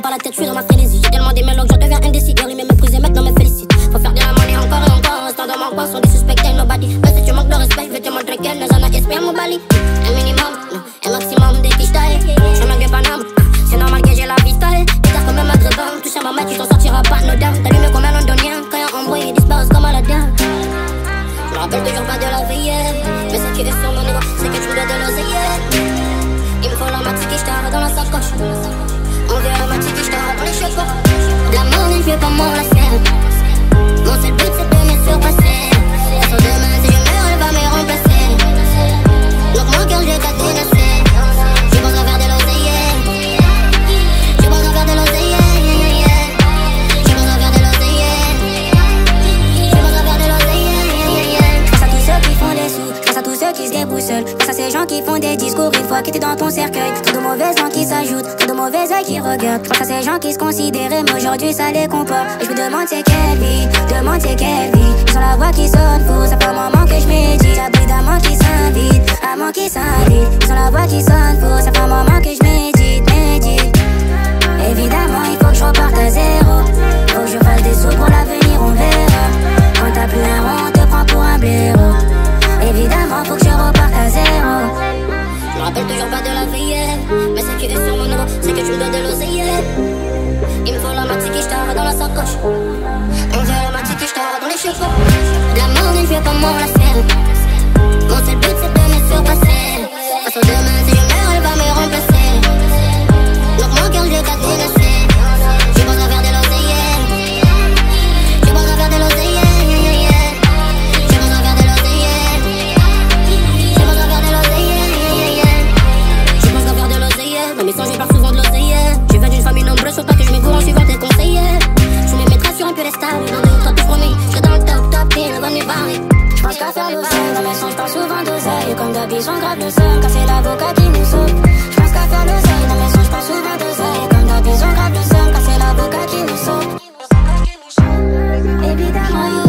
pas la tête, je suis dans ma frénésie. J'ai tellement des mélanges, je deviens indécis. Ils me mépriser, maintenant me félicite. Faut faire de la money encore et encore. Restant dans mon coin, sont des suspects, nobody. Mais si tu manques de respect, je vais te montrer qu'elle n'a jamais espéré mon bali. Un minimum, non, un maximum de quichetaille. Je manque de Paname, c'est normal que j'ai la vie style. Et t'as quand même un très bon, tu sais, maman, tu t'en sortiras pas, no doubt. T'as lu mieux comme un londonien, quand y'a un bruit, il disparaît comme à la dame. Je me rappelle toujours pas de la veillée. Mais ce qui est sur mon c'est que tu dois de l'oseiller. La maxi qui je dans la sacoche. On veut la maxi qui je dans les cheveux. La monnaie, je vais pas m'en lasser. Mon seul but, c'est de me surpasser. Ces gens qui font des discours une fois qu'ils étaient dans ton cercueil. Trop de mauvaises langues qui s'ajoutent, trop de mauvais oeils qui regardent. Face à ces gens qui se considéraient, mais aujourd'hui ça les comporte. Et je me demande c'est quelle vie, demande c'est quelle vie? Ils ont la voix qui sonne faux, ça fait un moment que je médite. Mais ce qui est sur mon nom, c'est que tu me dois de l'oseiller. Il me faut la maxi qui je dans la sacoche. On veut la maxi qui je dans les cheveux. La mort, je vais pas m'en lasser. Mon Comme d'habitude, on grave le seum, car c'est l'avocat qui nous sauve. Je pense qu'à faire l'oseille, dans mes songes, je parle souvent d'oseille. Comme d'habitude, on grave le seum, car c'est l'avocat qui nous sauve. Évidemment,